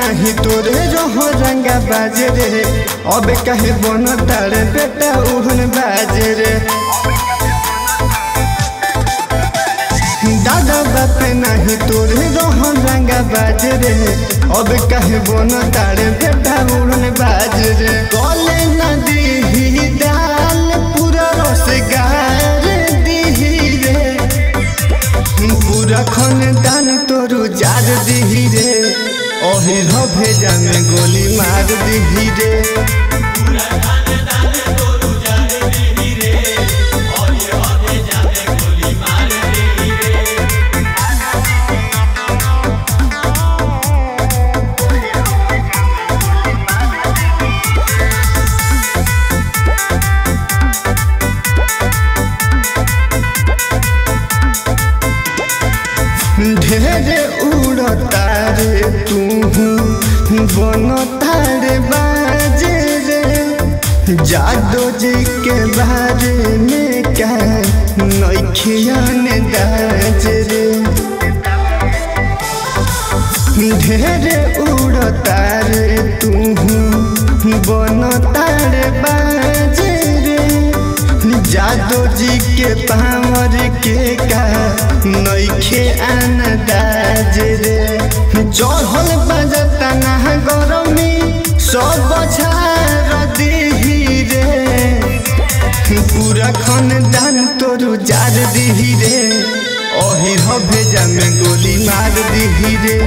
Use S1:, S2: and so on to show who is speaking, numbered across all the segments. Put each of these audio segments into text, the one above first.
S1: नहीं तोरे रहो रंगा बाजे रे। अब कहे बन तारे बेटा उहन बाजे रे। दादा बाप नहीं तोरे रहो रंगा बाजे रे। अब कहे बन तारे बेटा उहन बाजे रे। गले नदी दाल, पूरा रस गार दी रे। पूरा खानदान तोरू जार दिही रे। ओही भेजा में गोली मार दिही रे ढेरे उड़ता बनता रे बाजे रे जादो जी के बारे में क्या नैखियान दाज रे ढेरे उड़ता रे तू बनता रे बाजे रे जादो जी के पावर के का नैखे अंदाज रे चढ़ल बजता ना गरमी सब छार दिही रे पूरा खानदान तोरू जार दिही रे ओही हो भेजा में गोली मार दिही रे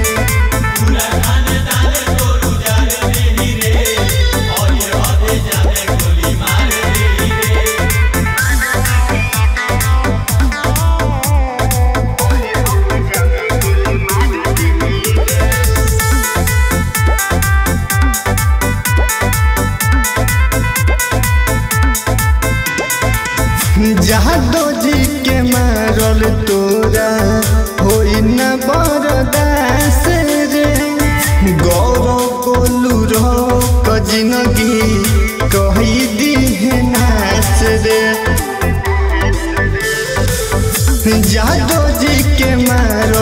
S1: जादो जी के मारल तोरा हो न बरदास रे गौरव कोलू रो कही दिहे नास रे जादो जी के मारल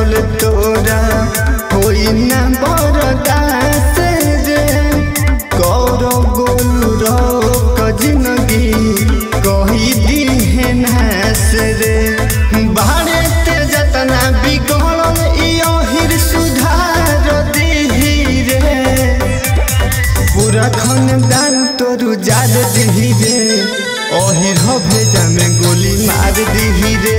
S1: तोरू दी रे ओही हो भेजा में गोली मार दी रे